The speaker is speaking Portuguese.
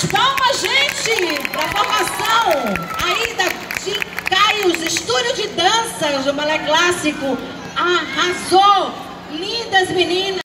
Mais palmas, gente, para a formação ainda de Caios, Estúdio de Danças do Balé Clássico. Arrasou! Lindas meninas!